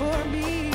for me.